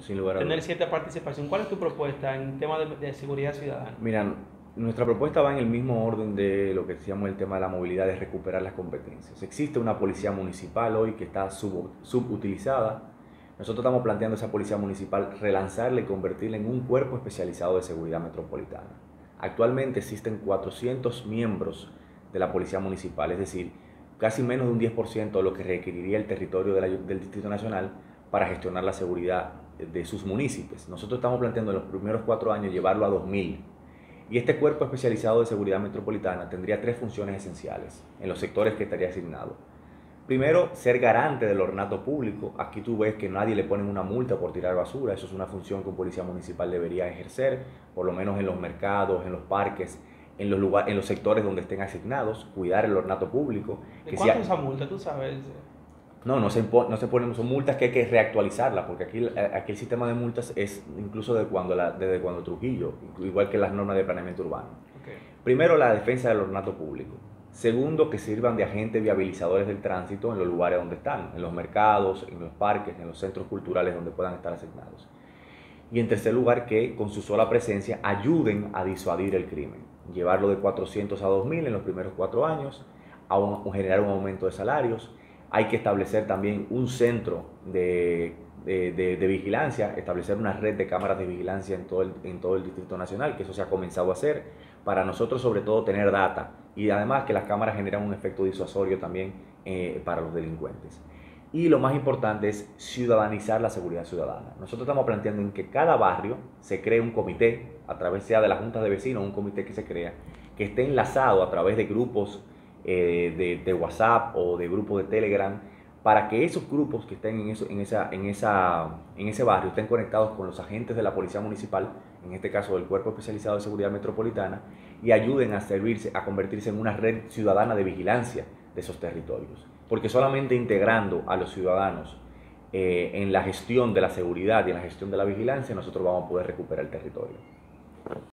Sin lugar a tener cierta participación. ¿Cuál es tu propuesta en tema de, de seguridad ciudadana? Mira, nuestra propuesta va en el mismo orden de lo que decíamos el tema de la movilidad, de recuperar las competencias. Existe una policía municipal hoy que está sub- subutilizada. Nosotros estamos planteando esa policía municipal relanzarla y convertirla en un cuerpo especializado de seguridad metropolitana. Actualmente existen 400 miembros de la policía municipal, es decir, casi menos de un 10% de lo que requeriría el territorio de la- del Distrito Nacional para gestionar la seguridad de sus municipios. Nosotros estamos planteando en los primeros cuatro años llevarlo a 2000. Y este cuerpo especializado de seguridad metropolitana tendría tres funciones esenciales en los sectores que estaría asignado. Primero, ser garante del ornato público. Aquí tú ves que nadie le ponen una multa por tirar basura. Eso es una función que un policía municipal debería ejercer, por lo menos en los mercados, en los parques, en los, lugares, en los sectores donde estén asignados, cuidar el ornato público. ¿De Que cuánto sea- es esa multa? Tú sabes. No, no se, no se ponen, son multas que hay que reactualizarlas, porque aquí, eh, aquí el sistema de multas es incluso de cuando la, desde cuando Trujillo, igual que las normas de planeamiento urbano. Primero, la defensa del ornato público. Segundo, que sirvan de agentes viabilizadores del tránsito en los lugares donde están, en los mercados, en los parques, en los centros culturales donde puedan estar asignados. Y en tercer lugar, que con su sola presencia ayuden a disuadir el crimen. Llevarlo de 400 a 2000 en los primeros cuatro años, a un- generar un aumento de salarios. Hay que establecer también un centro de, de- vigilancia, establecer una red de cámaras de vigilancia en todo, el, en todo el Distrito Nacional, que eso se ha comenzado a hacer, para nosotros sobre todo tener data y además que las cámaras generan un efecto disuasorio también eh, para los delincuentes. Y lo más importante es ciudadanizar la seguridad ciudadana. Nosotros estamos planteando en que cada barrio se cree un comité, a través sea de la Junta de Vecinos, un comité que se crea, que esté enlazado a través de grupos eh, de, WhatsApp o de grupos de Telegram, para que esos grupos que estén en, eso, en, esa, en, esa, en ese barrio estén conectados con los agentes de la Policía Municipal, en este caso del Cuerpo Especializado de Seguridad Metropolitana, y ayuden a servirse, a convertirse en una red ciudadana de vigilancia de esos territorios. Porque solamente integrando a los ciudadanos eh, en la gestión de la seguridad y en la gestión de la vigilancia, nosotros vamos a poder recuperar el territorio.